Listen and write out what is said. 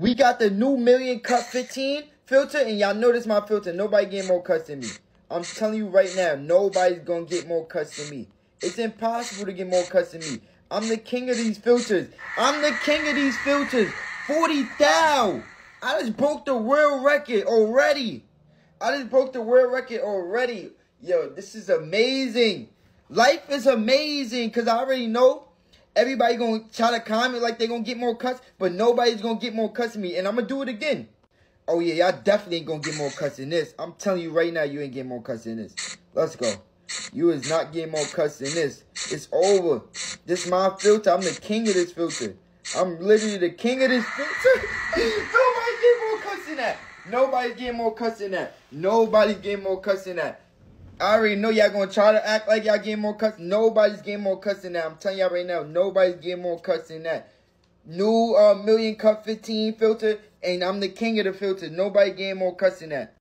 We got the new Million Cut 15 filter, and y'all notice my filter. Nobody getting more cuts than me. I'm telling you right now, nobody's gonna get more cuts than me. It's impossible to get more cuts than me. I'm the king of these filters. I'm the king of these filters. 40 thou. I just broke the world record already. I just broke the world record already. Yo, this is amazing. Life is amazing because I already know everybody gonna try to comment like they gonna get more cuts, but nobody's gonna get more cuts than me. And I'm gonna do it again. Oh yeah, y'all definitely ain't gonna get more cuts than this. I'm telling you right now, you ain't getting more cuts than this. Let's go. You is not getting more cuts than this. It's over. This is my filter. I'm the king of this filter. I'm literally the king of this filter. Nobody getting more cuts than that. Nobody's getting more cuts than that. Nobody's getting more cuts than that. I already know y'all gonna try to act like y'all getting more cuts. Nobody's getting more cuts than that. I'm telling y'all right now, nobody's getting more cuts than that. New uh, million cut 15 filter, and I'm the king of the filter. Nobody getting more cuts than that.